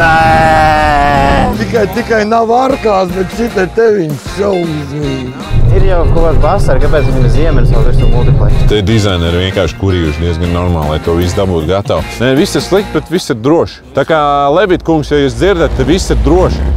Nē! Tikai, tikai nav ārkās, bet šitai te viņš šausmīgi. Ir jau kaut kāda vasara, kāpēc viņi ir ziemeļs vēl virsmu multiplayer. Te dizaineri vienkārši kurījuši diezgan normāli, lai to visu dabūtu gatavu. Nē, viss ir slikti, bet viss ir droši. Tā kā Levita kungs, ja jūs dzirdat, tad viss ir droši.